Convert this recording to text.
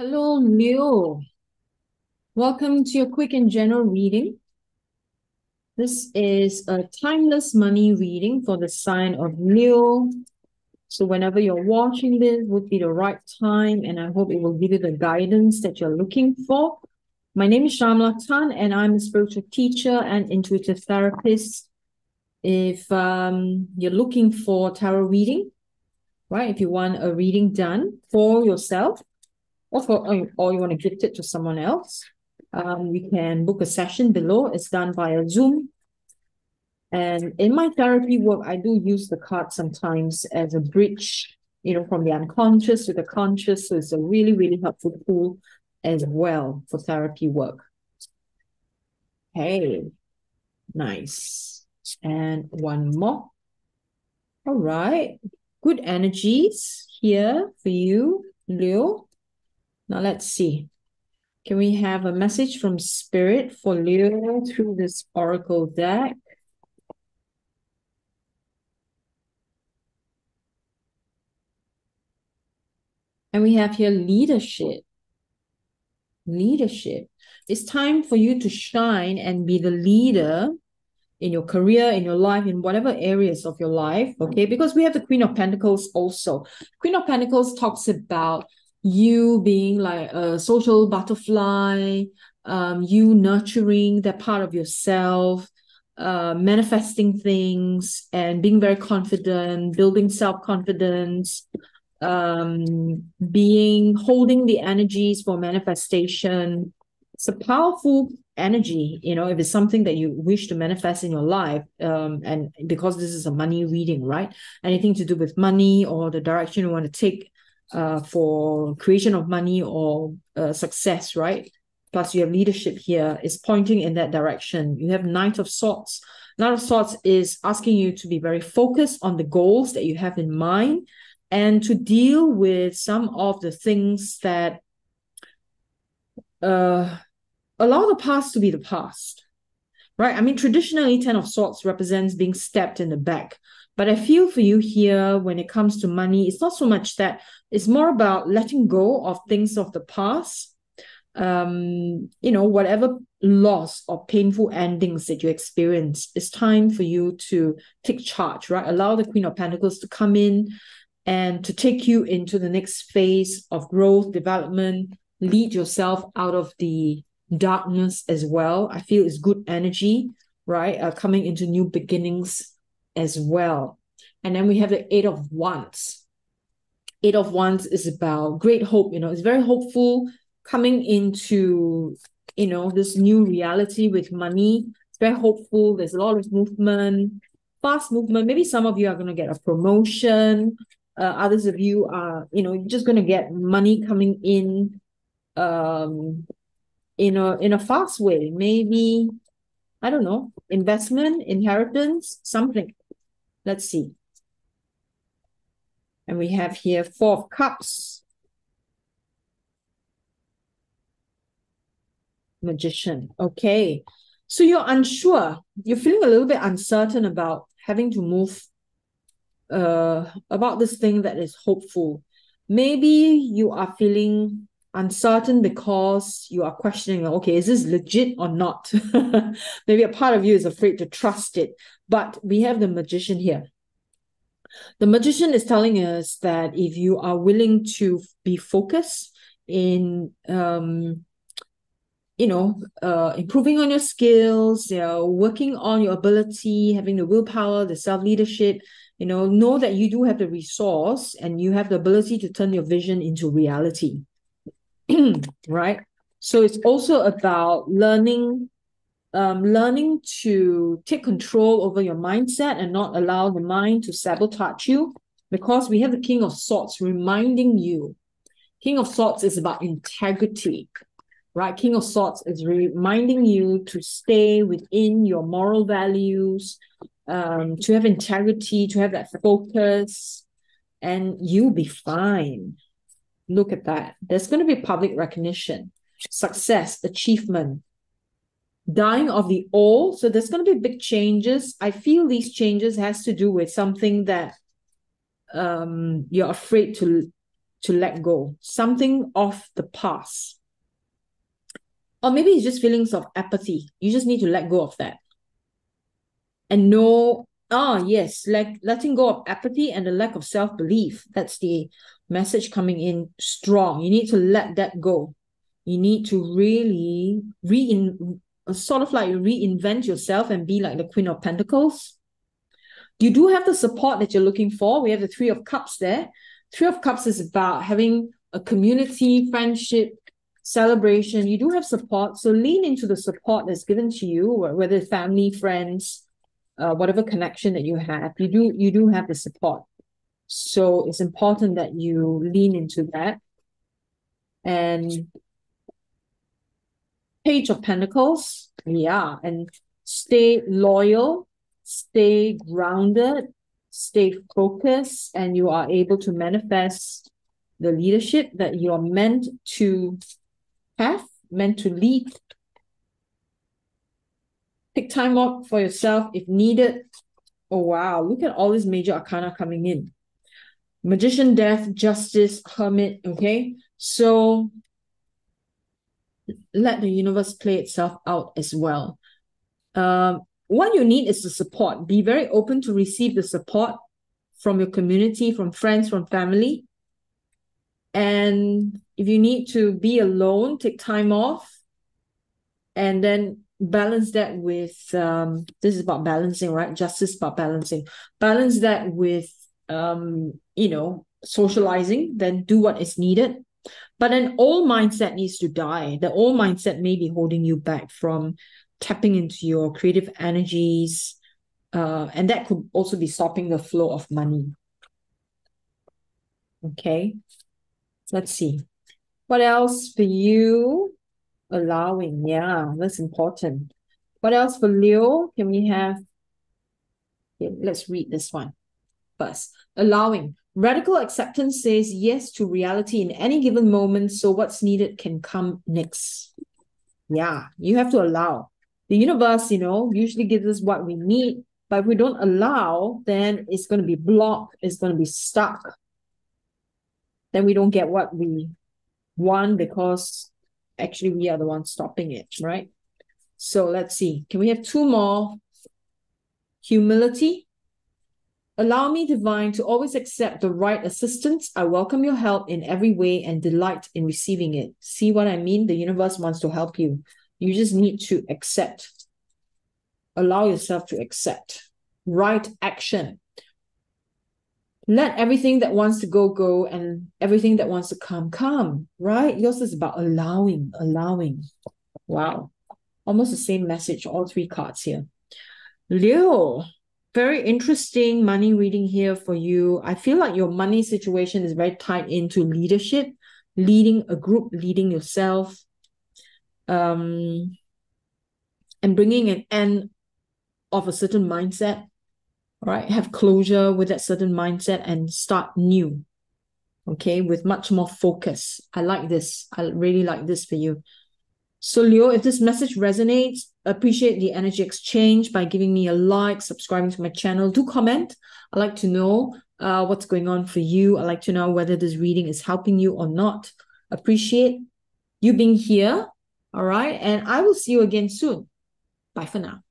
Hello, Leo. Welcome to your quick and general reading. This is a timeless money reading for the sign of Leo. So whenever you're watching this would be the right time and I hope it will give you the guidance that you're looking for. My name is Shamala Tan and I'm a spiritual teacher and intuitive therapist. If um, you're looking for tarot reading, right? If you want a reading done for yourself or or you want to gift it to someone else, um, we can book a session below. It's done via Zoom. And in my therapy work, I do use the card sometimes as a bridge, you know, from the unconscious to the conscious. So it's a really, really helpful tool as well for therapy work. Hey, nice. And one more. All right. Good energies here for you, Leo. Now let's see. Can we have a message from Spirit for Leo through this Oracle deck? And we have here leadership. Leadership. It's time for you to shine and be the leader in your career, in your life, in whatever areas of your life. Okay. Because we have the Queen of Pentacles also. Queen of Pentacles talks about you being like a social butterfly, um, you nurturing that part of yourself, uh, manifesting things and being very confident, building self confidence, um, being holding the energies for manifestation. It's a powerful energy, you know, if it's something that you wish to manifest in your life, um, and because this is a money reading, right? Anything to do with money or the direction you want to take uh, for creation of money or uh, success, right? Plus, you have leadership here is pointing in that direction. You have Knight of Swords. Knight of Swords is asking you to be very focused on the goals that you have in mind and to deal with some of the things that uh, allow the past to be the past, right? I mean, traditionally, Ten of Swords represents being stabbed in the back. But I feel for you here when it comes to money, it's not so much that, it's more about letting go of things of the past. Um, you know, whatever loss or painful endings that you experience, it's time for you to take charge, right? Allow the Queen of Pentacles to come in and to take you into the next phase of growth, development, lead yourself out of the darkness as well. I feel it's good energy, right? Uh, coming into new beginnings as well. And then we have the Eight of Wands. Eight of Wands is about great hope, you know, it's very hopeful coming into, you know, this new reality with money. It's very hopeful. There's a lot of movement, fast movement. Maybe some of you are going to get a promotion. Uh, others of you are, you know, just going to get money coming in um in a in a fast way. Maybe, I don't know, investment, inheritance, something. Let's see. And we have here Four of Cups. Magician. Okay. So you're unsure. You're feeling a little bit uncertain about having to move uh, about this thing that is hopeful. Maybe you are feeling uncertain because you are questioning, okay, is this legit or not? Maybe a part of you is afraid to trust it. But we have the magician here. The magician is telling us that if you are willing to be focused in um, you know, uh, improving on your skills, you know, working on your ability, having the willpower, the self leadership, you know, know that you do have the resource and you have the ability to turn your vision into reality. right? So it's also about learning um, learning to take control over your mindset and not allow the mind to sabotage you because we have the king of swords reminding you. King of swords is about integrity right? King of swords is reminding you to stay within your moral values um, to have integrity to have that focus and you'll be fine look at that there's going to be public recognition success achievement dying of the old so there's going to be big changes i feel these changes has to do with something that um you're afraid to to let go, something of the past. Or maybe it's just feelings of apathy. You just need to let go of that. And know, ah, yes, like letting go of apathy and the lack of self belief. That's the message coming in strong. You need to let that go. You need to really rein, sort of like reinvent yourself and be like the Queen of Pentacles. You do have the support that you're looking for. We have the Three of Cups there. Three of Cups is about having a community, friendship, celebration. You do have support. So lean into the support that's given to you, whether family, friends, uh, whatever connection that you have. You do you do have the support. So it's important that you lean into that. And Page of Pentacles, yeah, and stay loyal, stay grounded, stay focused, and you are able to manifest the leadership that you are meant to have, meant to lead. Take time off for yourself if needed. Oh, wow. Look at all these major arcana coming in. Magician, Death, Justice, Hermit. Okay. So let the universe play itself out as well. Um, what you need is the support. Be very open to receive the support from your community, from friends, from family. And if you need to be alone, take time off and then balance that with um this is about balancing, right? Justice about balancing. Balance that with um, you know, socializing, then do what is needed. But an old mindset needs to die. The old mindset may be holding you back from tapping into your creative energies. Uh, and that could also be stopping the flow of money. Okay. Let's see. What else for you? Allowing. Yeah, that's important. What else for Leo? Can we have? Okay, let's read this one first. Allowing. Radical acceptance says yes to reality in any given moment, so what's needed can come next. Yeah, you have to allow. The universe, you know, usually gives us what we need, but if we don't allow, then it's going to be blocked, it's going to be stuck. Then we don't get what we want because actually we are the ones stopping it, right? So let's see. Can we have two more? Humility Allow me, divine, to always accept the right assistance. I welcome your help in every way and delight in receiving it. See what I mean? The universe wants to help you. You just need to accept. Allow yourself to accept. Right action. Let everything that wants to go, go, and everything that wants to come, come. Right? Yours is about allowing, allowing. Wow. Almost the same message, all three cards here. Leo, very interesting money reading here for you. I feel like your money situation is very tied into leadership, leading a group, leading yourself, um, and bringing an end of a certain mindset. Right, have closure with that certain mindset and start new. Okay, with much more focus. I like this. I really like this for you. So, Leo, if this message resonates, appreciate the energy exchange by giving me a like, subscribing to my channel. Do comment. i like to know uh, what's going on for you. i like to know whether this reading is helping you or not. Appreciate you being here. All right. And I will see you again soon. Bye for now.